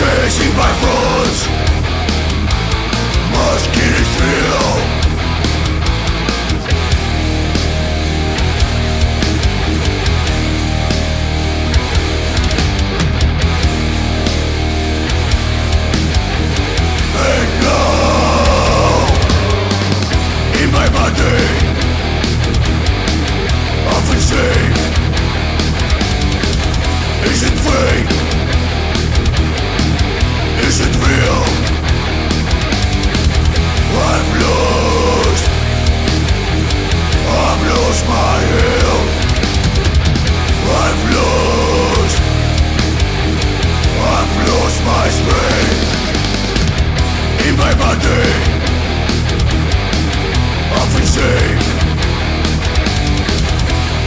chasing my flaws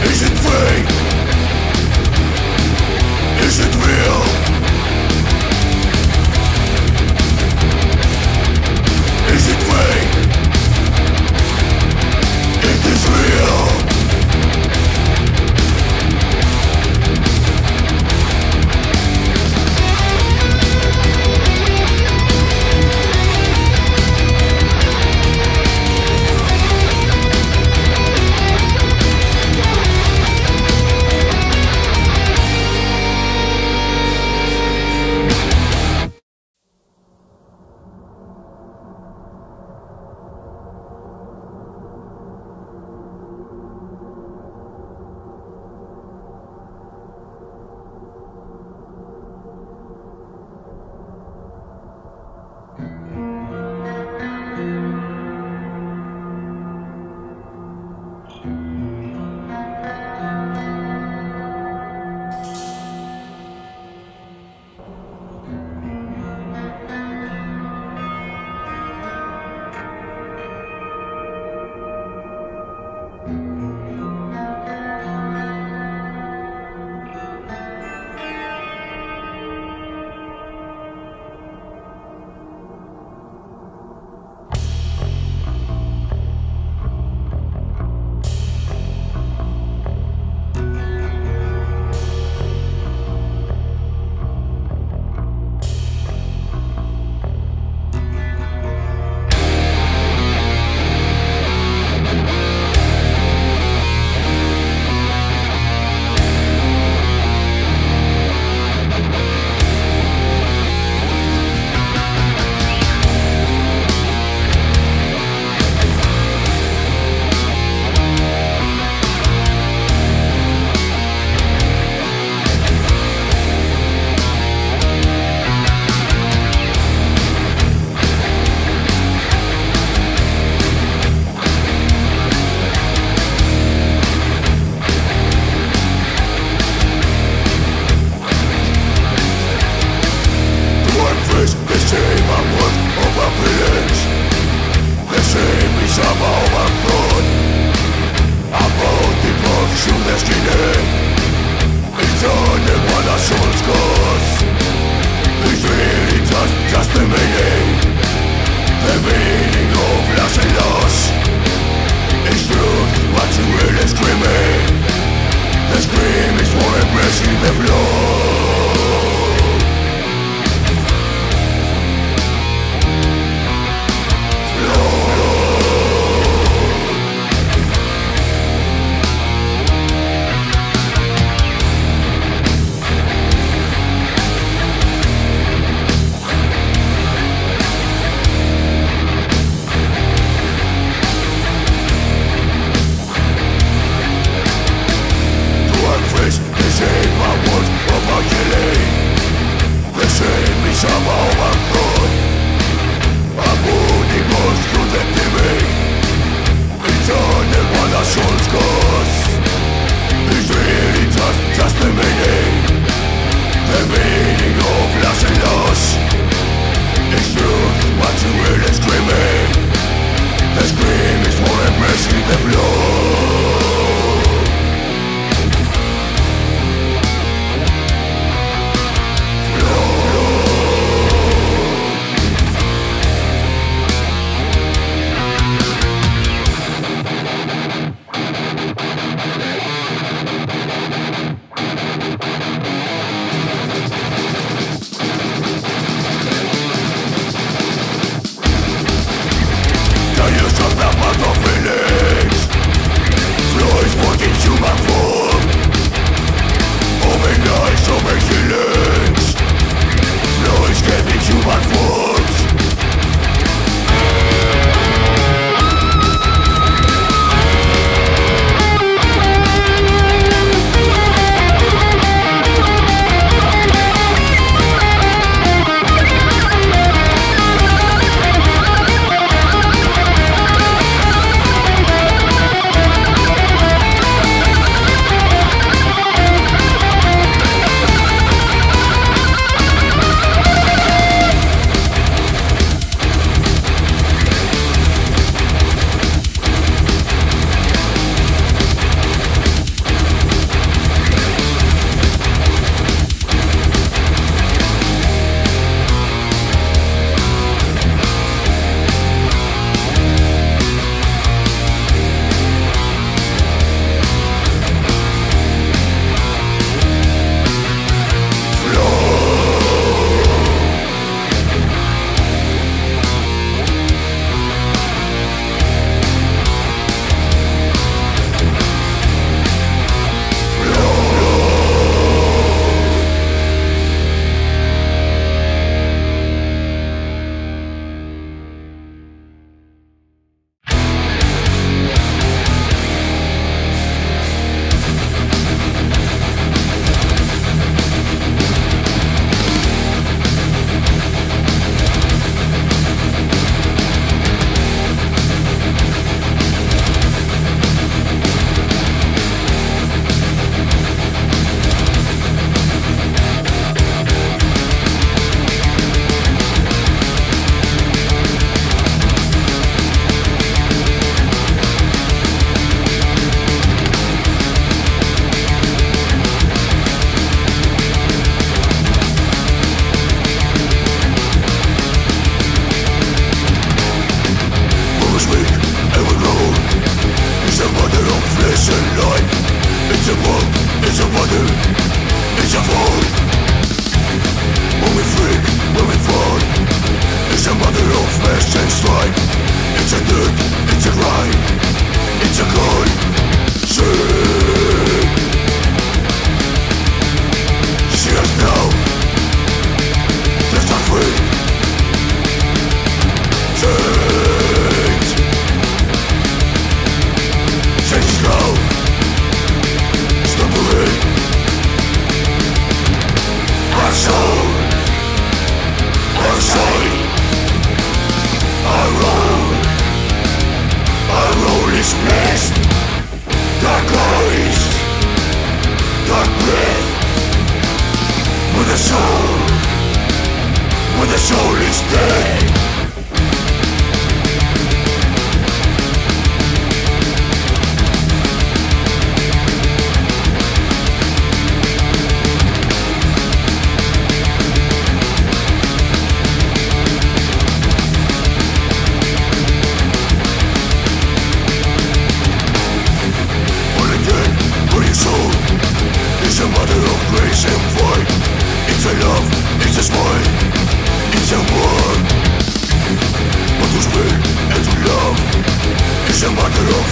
The use of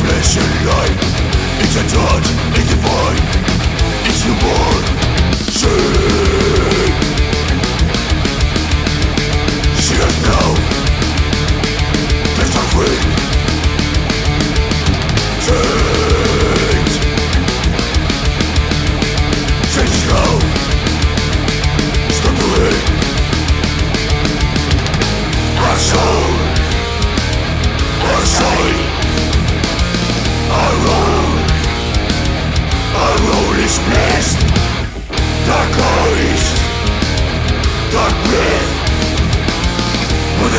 It's a judge, it's divine It's the born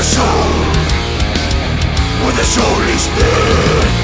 soul When the soul is dead.